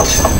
I'll see.